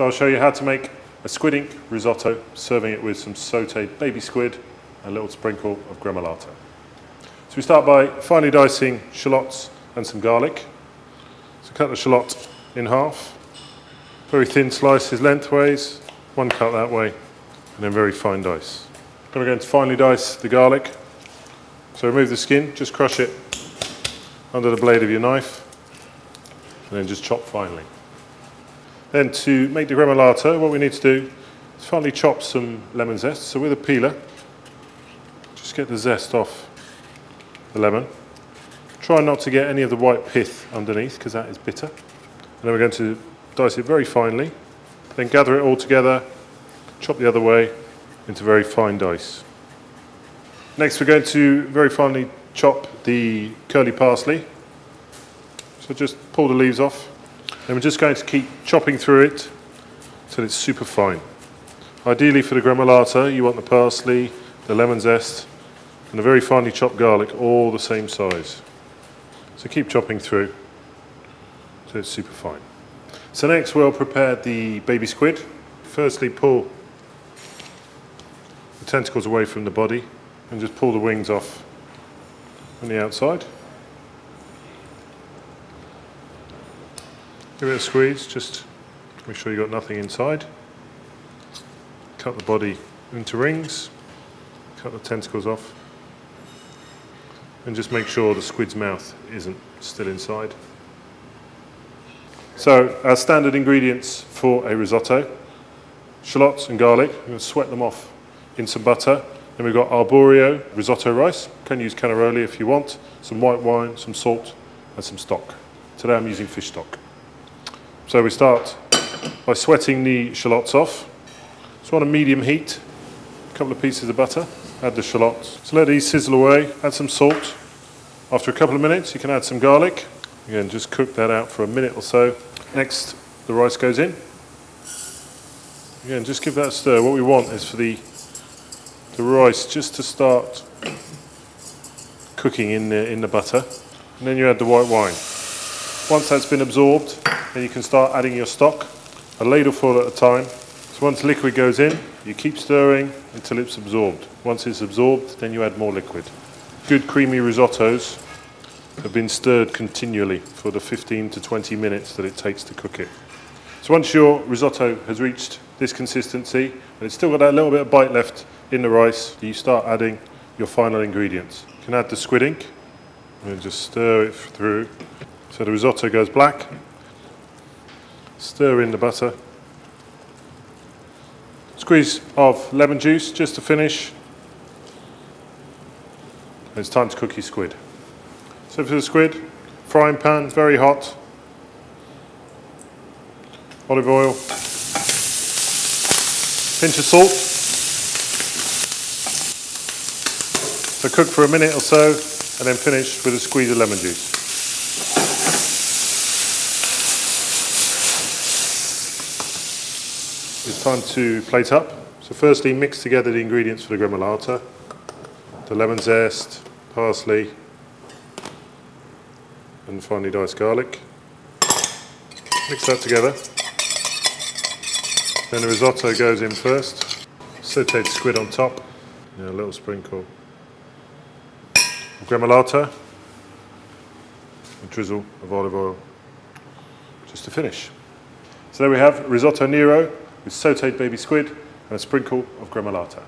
So I'll show you how to make a squid ink risotto, serving it with some sauteed baby squid and a little sprinkle of gremolata. So we start by finely dicing shallots and some garlic. So cut the shallot in half, very thin slices lengthways, one cut that way, and then very fine dice. I'm going to finely dice the garlic. So remove the skin, just crush it under the blade of your knife, and then just chop finely. Then to make the gremolata, what we need to do is finely chop some lemon zest. So with a peeler, just get the zest off the lemon. Try not to get any of the white pith underneath because that is bitter. And then we're going to dice it very finely. Then gather it all together, chop the other way into very fine dice. Next we're going to very finely chop the curly parsley. So just pull the leaves off. And we're just going to keep chopping through it until it's super fine. Ideally for the gremolata, you want the parsley, the lemon zest, and the very finely chopped garlic all the same size. So keep chopping through until it's super fine. So next we'll prepare the baby squid. Firstly pull the tentacles away from the body and just pull the wings off on the outside. Give it a squeeze, just make sure you've got nothing inside. Cut the body into rings, cut the tentacles off, and just make sure the squid's mouth isn't still inside. So our standard ingredients for a risotto, shallots and garlic, I'm going to sweat them off in some butter. Then we've got arborio risotto rice, you can use carnaroli if you want, some white wine, some salt and some stock. Today I'm using fish stock. So we start by sweating the shallots off. So on a medium heat, a couple of pieces of butter, add the shallots. So let these sizzle away, add some salt. After a couple of minutes you can add some garlic. Again, just cook that out for a minute or so. Next, the rice goes in. Again, just give that a stir. What we want is for the, the rice just to start cooking in the, in the butter. And then you add the white wine. Once that's been absorbed, then you can start adding your stock, a ladleful at a time. So once liquid goes in, you keep stirring until it's absorbed. Once it's absorbed, then you add more liquid. Good creamy risottos have been stirred continually for the 15 to 20 minutes that it takes to cook it. So once your risotto has reached this consistency, and it's still got that little bit of bite left in the rice, you start adding your final ingredients. You can add the squid ink, and just stir it through. So the risotto goes black. Stir in the butter. Squeeze of lemon juice just to finish. It's time to cook your squid. So for the squid, frying pan, very hot. Olive oil. Pinch of salt. So cook for a minute or so and then finish with a squeeze of lemon juice. It's time to plate up. So firstly mix together the ingredients for the gremolata. The lemon zest, parsley, and finely diced garlic. Mix that together. Then the risotto goes in first. Sauteed squid on top. And a little sprinkle of gremolata. A drizzle of olive oil just to finish. So there we have risotto nero with sauteed baby squid and a sprinkle of gremolata.